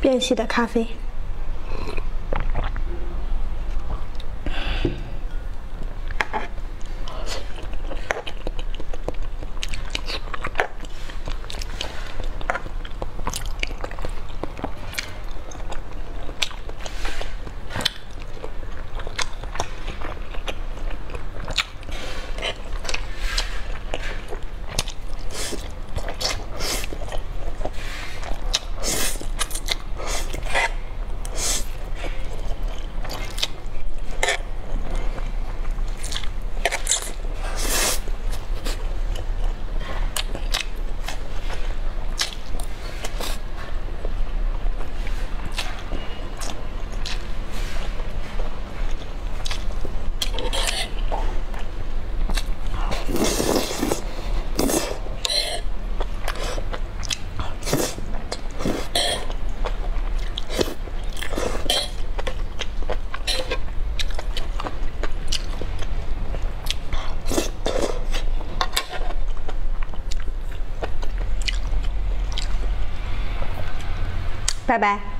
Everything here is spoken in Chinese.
变细的咖啡。拜拜。